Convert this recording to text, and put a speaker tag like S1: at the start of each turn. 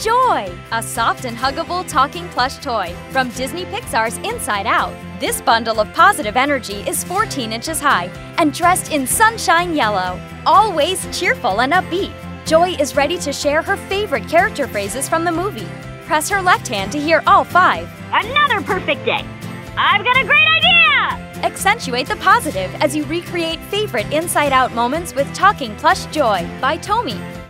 S1: Joy, a soft and huggable talking plush toy from Disney Pixar's Inside Out. This bundle of positive energy is 14 inches high and dressed in sunshine yellow. Always cheerful and upbeat, Joy is ready to share her favorite character phrases from the movie. Press her left hand to hear all five.
S2: Another perfect day. I've got a great idea!
S1: Accentuate the positive as you recreate favorite Inside Out moments with Talking Plush Joy by Tomy.